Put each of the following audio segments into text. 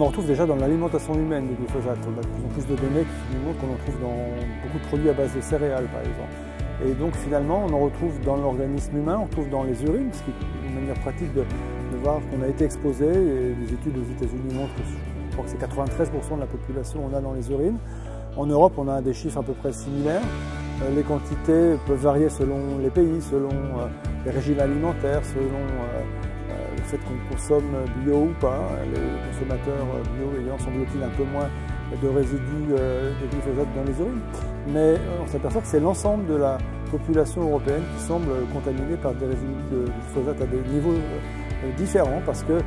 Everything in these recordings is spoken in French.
on en retrouve déjà dans l'alimentation humaine du glyphosate. On a de plus en plus de données qui nous montrent qu'on en trouve dans beaucoup de produits à base de céréales par exemple. Et donc finalement, on en retrouve dans l'organisme humain, on retrouve dans les urines, ce qui est une manière pratique de, voir qu'on a été exposé. Et les études aux États-Unis montrent que je crois que c'est 93% de la population qu'on a dans les urines. En Europe, on a des chiffres à peu près similaires. Euh, les quantités peuvent varier selon les pays, selon euh, les régimes alimentaires, selon euh, le fait qu'on consomme bio ou pas. Les consommateurs bio ayant semble-t-il un peu moins de résidus de glyphosate dans les urines. Mais on s'aperçoit que c'est l'ensemble de la population européenne qui semble contaminée par des résidus de glyphosate à des niveaux différents parce que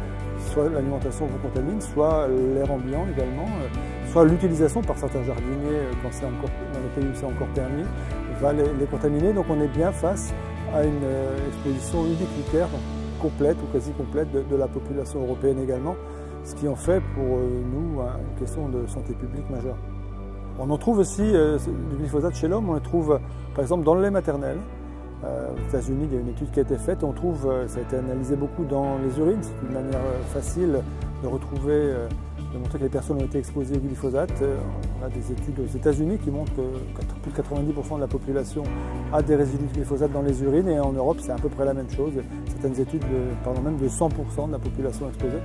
soit l'alimentation vous contamine, soit l'air ambiant également, soit l'utilisation par certains jardiniers quand c'est encore dans les pays où c'est encore permis va les, contaminer. Donc on est bien face à une exposition ubiquitaire complète ou quasi complète de, la population européenne également, ce qui en fait pour nous une question de santé publique majeure. On en trouve aussi du glyphosate chez l'homme, on le trouve par exemple dans le lait maternel. aux États-Unis, il y a une étude qui a été faite, on trouve, ça a été analysé beaucoup dans les urines, c'est une manière facile de retrouver, de montrer que les personnes ont été exposées au glyphosate. On a des études aux États-Unis qui montrent que plus de 90% de la population a des résidus de glyphosate dans les urines et en Europe c'est à peu près la même chose. Certaines études parlent même de 100% de la population exposée.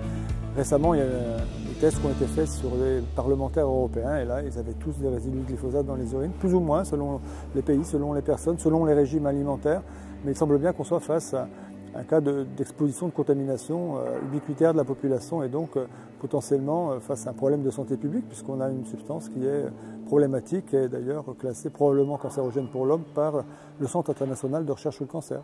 Récemment, il y a des tests qui ont été faits sur les parlementaires européens et là, ils avaient tous des résidus de glyphosate dans les urines, plus ou moins selon les pays, selon les personnes, selon les régimes alimentaires. Mais il semble bien qu'on soit face à un cas d'exposition, de, contamination euh, ubiquitaire de la population et donc euh, potentiellement euh, face à un problème de santé publique puisqu'on a une substance qui est problématique et d'ailleurs classée probablement cancérogène pour l'homme par le Centre international de recherche sur le cancer.